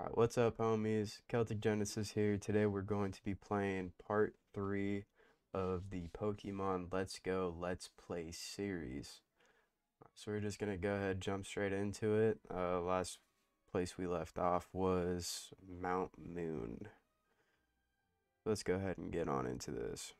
Alright, what's up, homies? Celtic Genesis here. Today we're going to be playing part 3 of the Pokemon Let's Go Let's Play series. So we're just going to go ahead jump straight into it. Uh, last place we left off was Mount Moon. Let's go ahead and get on into this.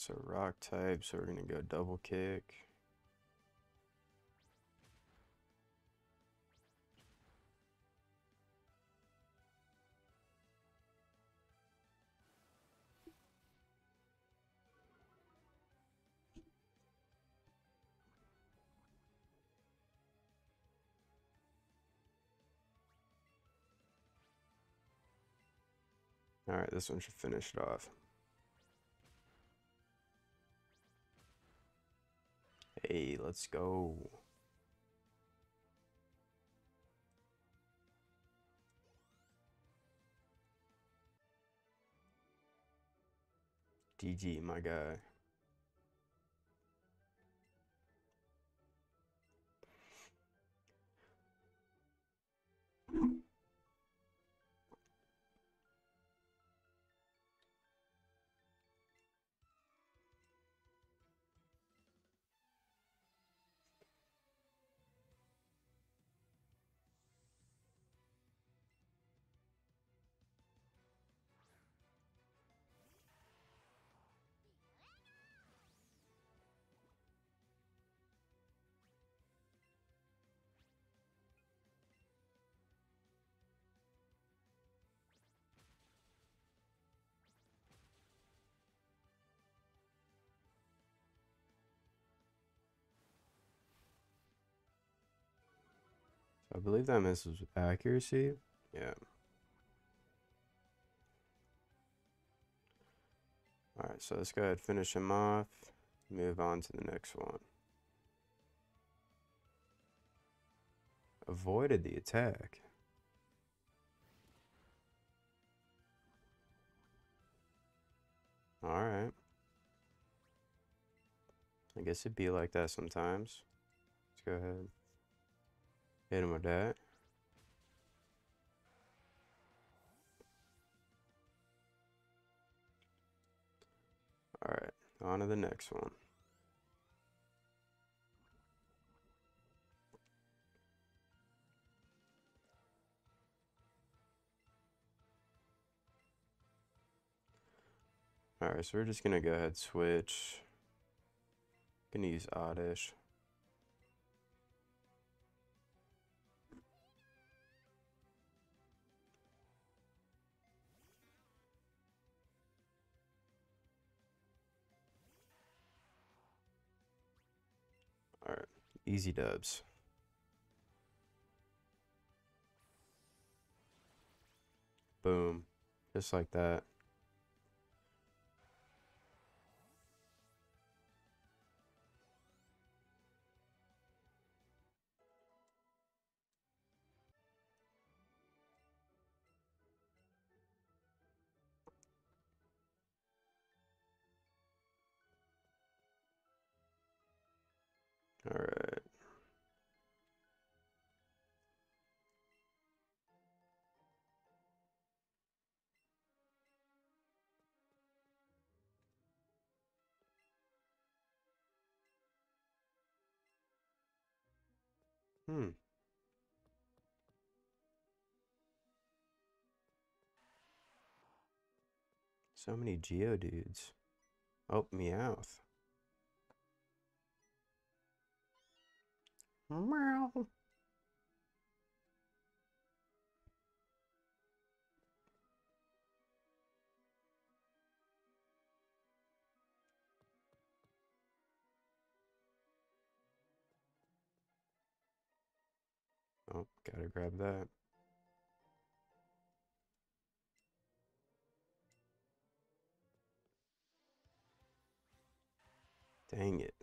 Alright, a rock type, so we're gonna go double kick. Alright, this one should finish it off. Hey, let's go. GG, my guy. I believe that misses accuracy. Yeah. Alright, so let's go ahead finish him off. Move on to the next one. Avoided the attack. Alright. I guess it'd be like that sometimes. Let's go ahead. Hit him with that. Alright, on to the next one. Alright, so we're just gonna go ahead switch. Gonna use Oddish. Easy dubs. Boom. Just like that. Hmm. So many Geodudes. Oh, Meowth. Meow. Oh, gotta grab that. Dang it.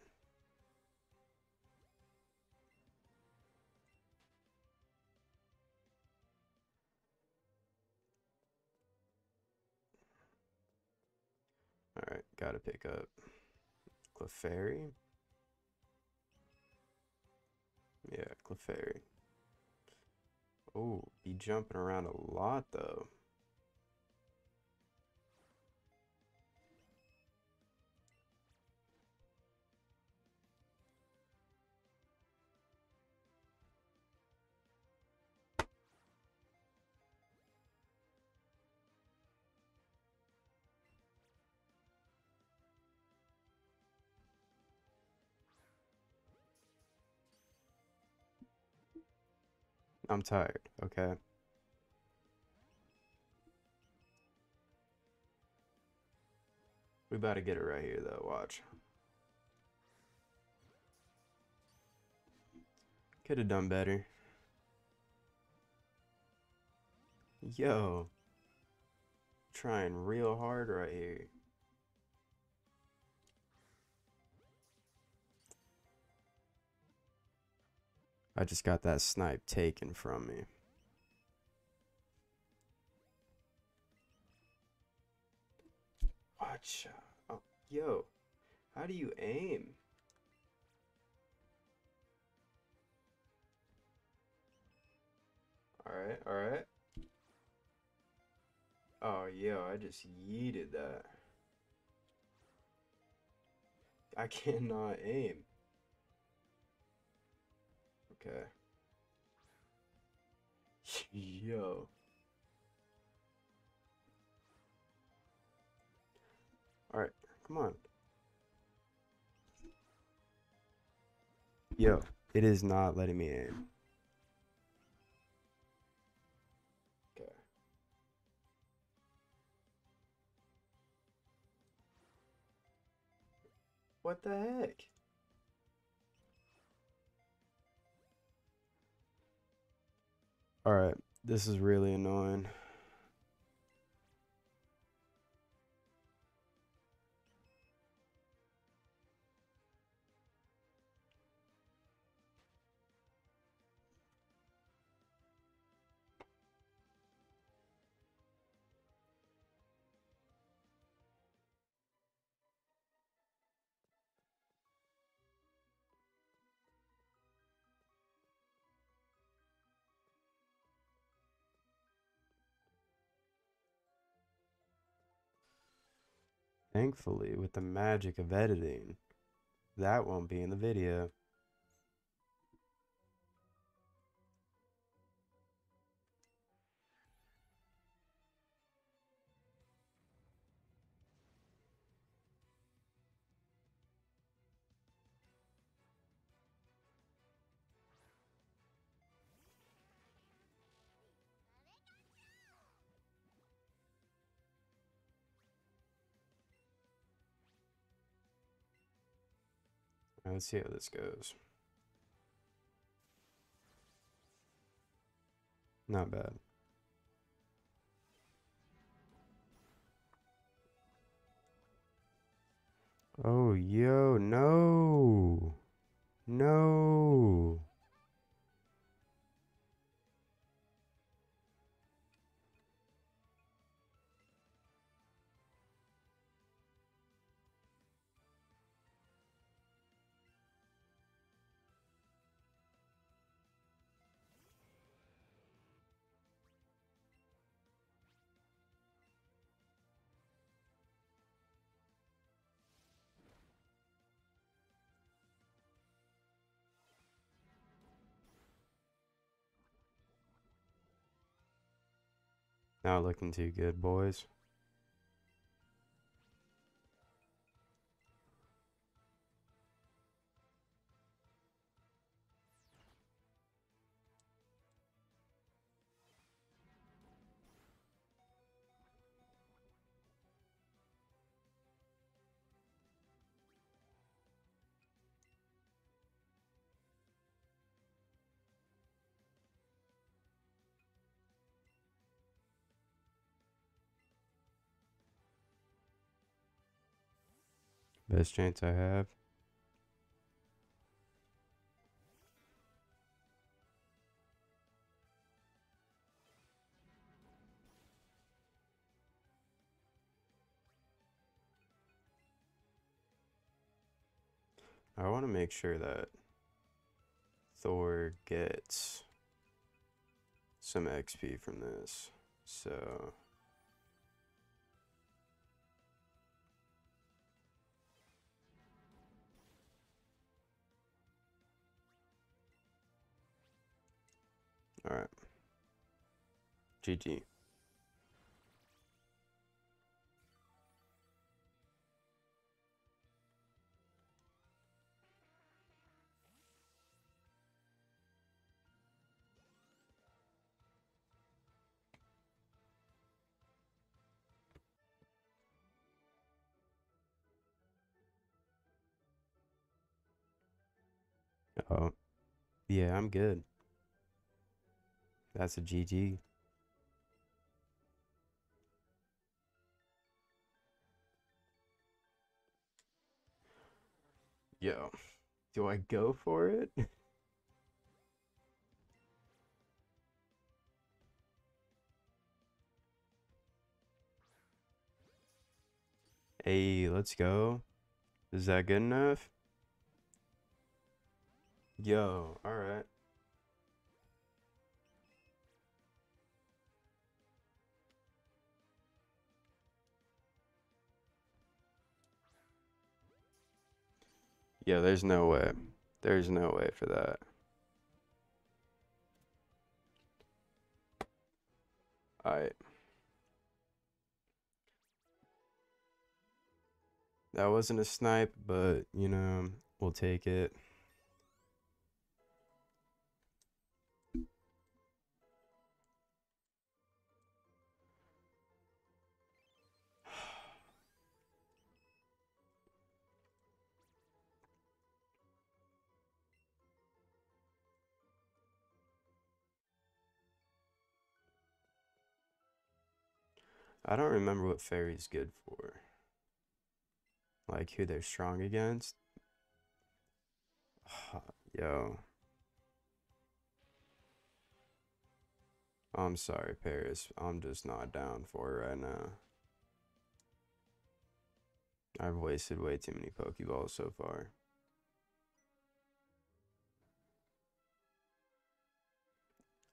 Alright, gotta pick up Clefairy. Yeah, Clefairy. Oh, be jumping around a lot though. I'm tired, okay? We about to get it right here though, watch. Could have done better. Yo. Trying real hard right here. I just got that snipe taken from me. Watch. Oh, yo. How do you aim? Alright, alright. Oh, yo, I just yeeted that. I cannot aim. Okay. Yo. Alright, come on. Yo, it is not letting me aim. Okay. What the heck? Alright, this is really annoying. Thankfully, with the magic of editing, that won't be in the video. Let's see how this goes. Not bad. Oh, yo, no. No. Not looking too good, boys. Best chance I have. I want to make sure that Thor gets some XP from this. So All right. GG. Oh, yeah, I'm good. That's a GG. Yo, do I go for it? Hey, let's go. Is that good enough? Yo, alright. Yeah, there's no way. There's no way for that. Alright. That wasn't a snipe, but, you know, we'll take it. I don't remember what fairy's good for. Like who they're strong against. Yo. I'm sorry, Paris. I'm just not down for it right now. I've wasted way too many Pokeballs so far.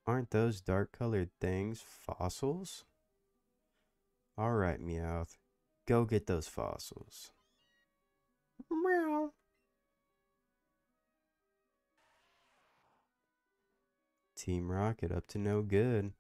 Aren't those dark colored things fossils? Alright, Meowth. Go get those fossils. Meow. Team Rocket up to no good.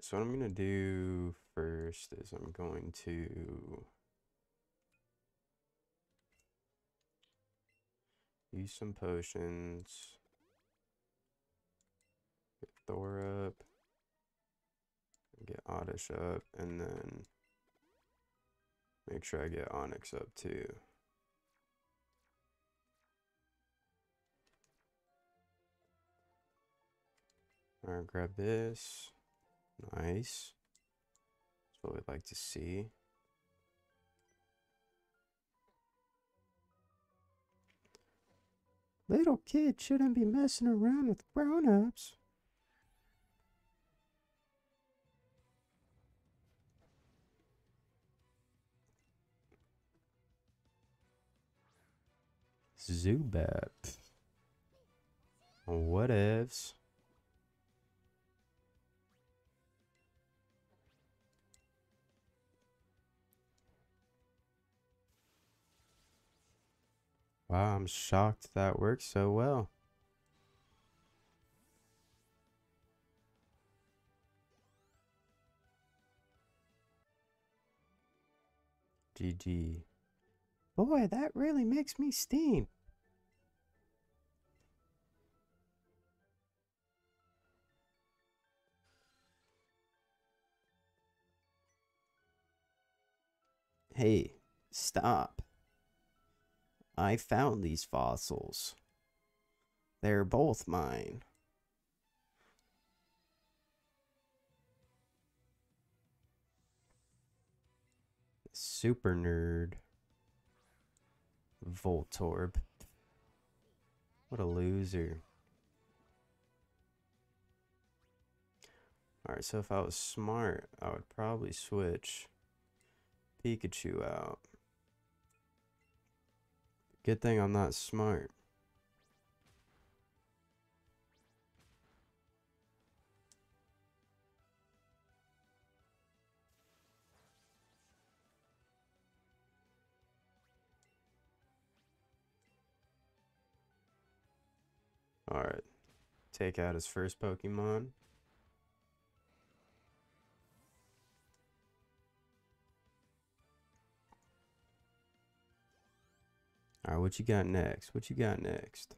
So what I'm going to do first is I'm going to use some potions, get Thor up, get Oddish up, and then make sure I get Onix up too. Alright, grab this. Nice. That's what we'd like to see. Little kids shouldn't be messing around with grown-ups. Zubat. Whatevs. Wow, I'm shocked that works so well. GG. Boy, that really makes me steam. Hey, stop. I found these fossils. They're both mine. Super nerd. Voltorb. What a loser. Alright, so if I was smart, I would probably switch Pikachu out. Good thing I'm not smart. Alright. Take out his first Pokemon. Alright, what you got next? What you got next?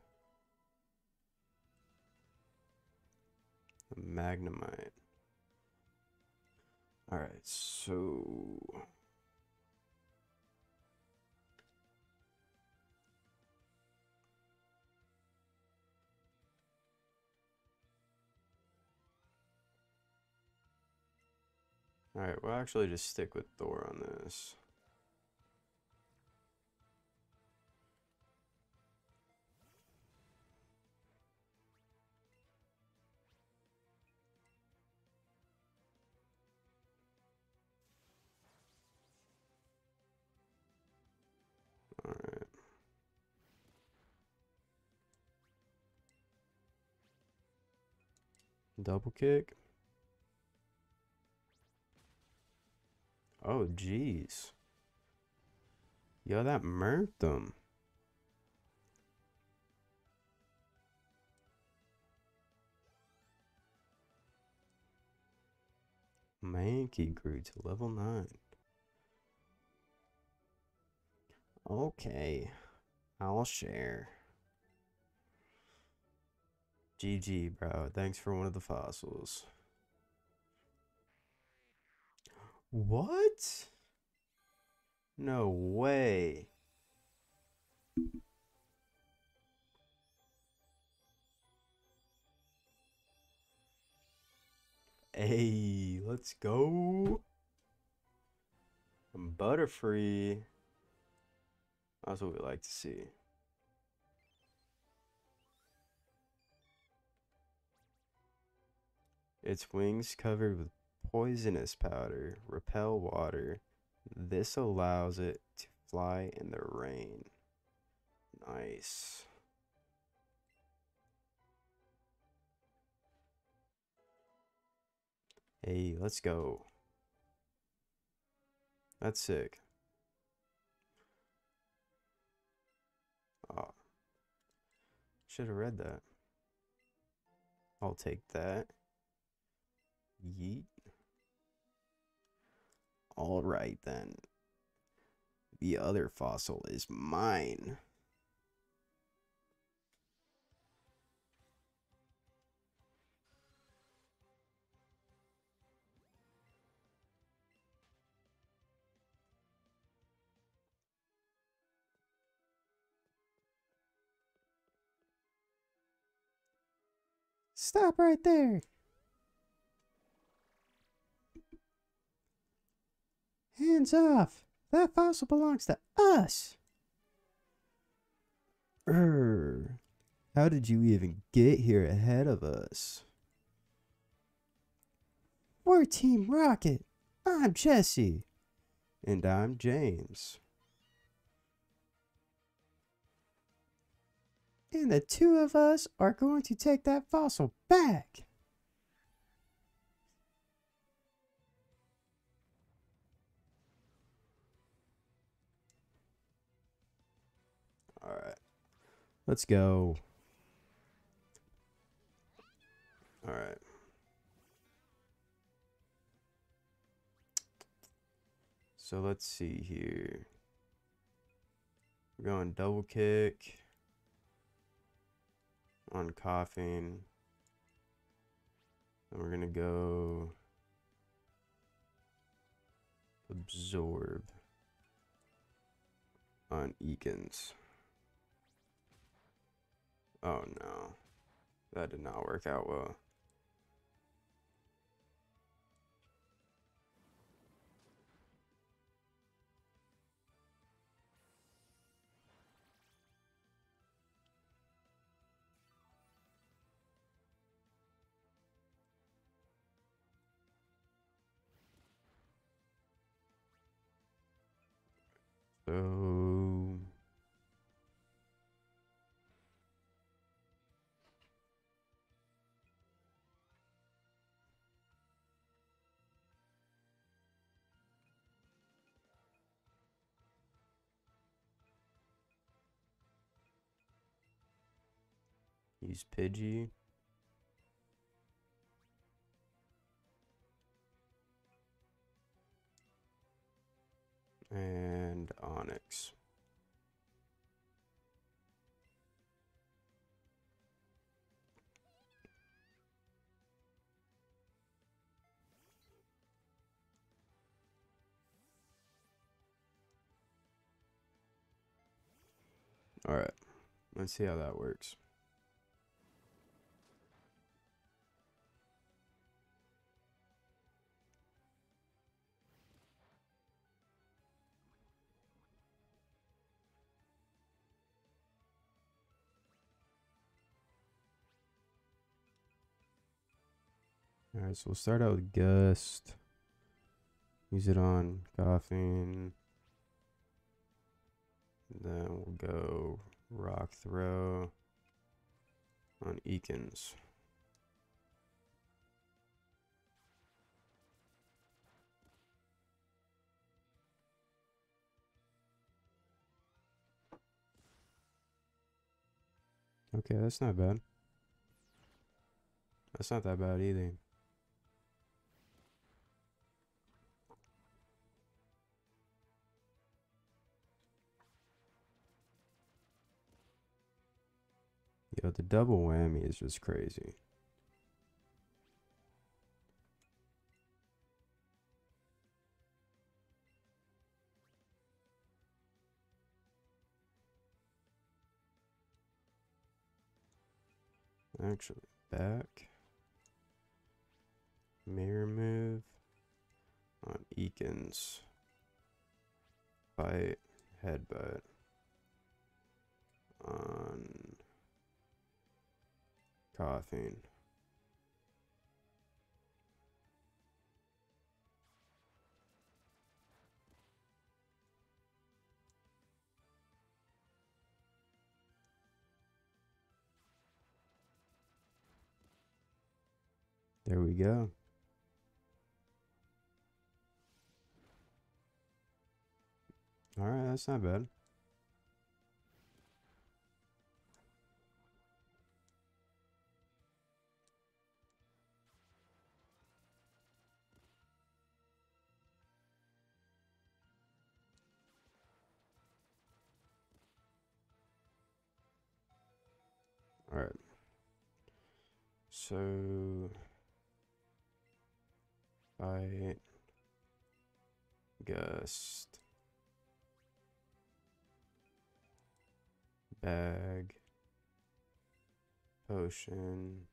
Magnemite. Alright, so... Alright, we'll actually just stick with Thor on this. Double kick. Oh, jeez. Yo, that murked them. Mankey grew to level 9. Okay. I'll share. GG, bro. Thanks for one of the fossils. What? No way. Hey, let's go. I'm butterfree. That's what we like to see. Its wings covered with poisonous powder repel water. This allows it to fly in the rain. Nice. Hey, let's go. That's sick. Ah. Oh. Should have read that. I'll take that. Yeet. All right, then. The other fossil is mine. Stop right there. Hands off! That fossil belongs to us! Err. How did you even get here ahead of us? We're Team Rocket. I'm Jessie. And I'm James. And the two of us are going to take that fossil back. Let's go. All right. So let's see here. We're going double kick on Koffing. And we're going to go absorb on Ekans. Oh no. That did not work out well. Use Pidgey. and Onix. All right, let's see how that works. All right, so we'll start out with Gust. Use it on Koffing. Then we'll go Rock Throw on Ekans. Okay, that's not bad. That's not that bad either. Yo, the double whammy is just crazy. Actually, back. Mirror move on Ekans. Bite, headbutt on Koffing. There we go. All right, that's not bad. All right. So I Gust, Bag, Potion,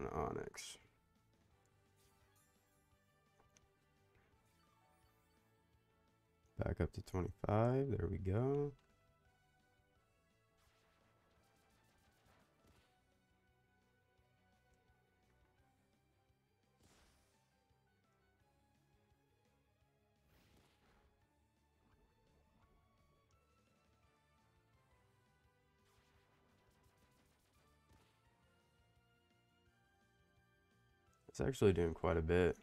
and Onix. Back up to 25. There we go. It's actually doing quite a bit.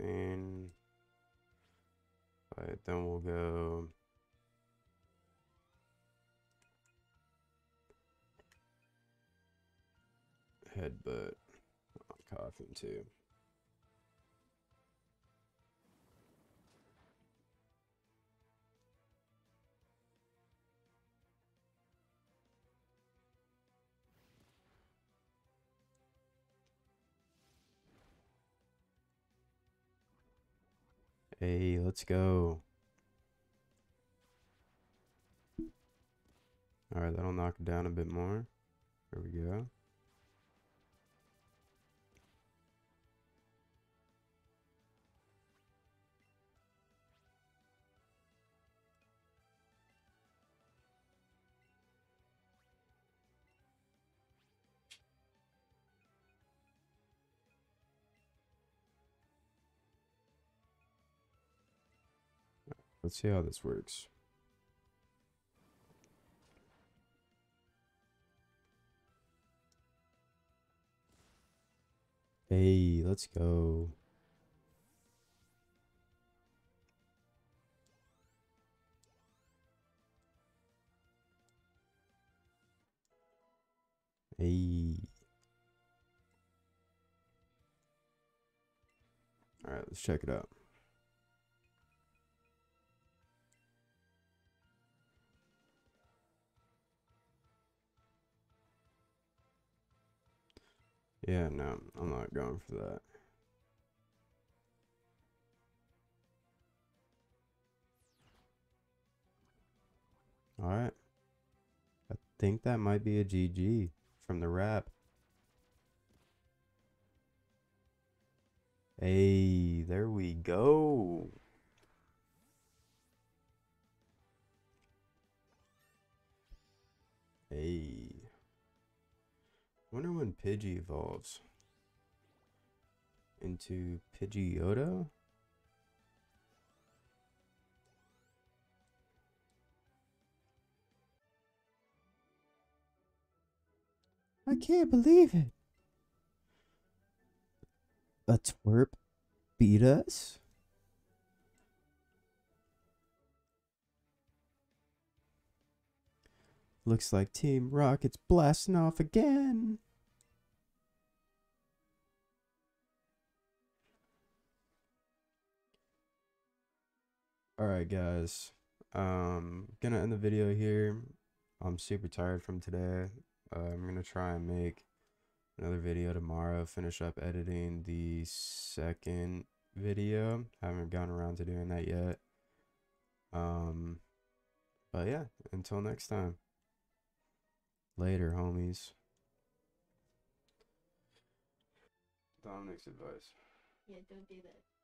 Koffing. Alright, then we'll go headbutt oh, on Koffing too. Hey, let's go. Alright, that'll knock it down a bit more. There we go. Let's see how this works. Hey, let's go. Hey. All right, let's check it out. Yeah, no, I'm not going for that. All right. I think that might be a GG from the rap. Hey, there we go. Hey. Wonder when Pidgey evolves into Pidgeotto? I can't believe it. A twerp beat us? Looks like Team Rocket's blasting off again. Alright guys, um, gonna end the video here. I'm super tired from today. Uh, I'm gonna try and make another video tomorrow, finish up editing the second video. Haven't gotten around to doing that yet. Um, but yeah, until next time. Later, homies. Dominic's advice. Yeah, don't do that.